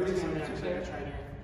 really wanted to just you on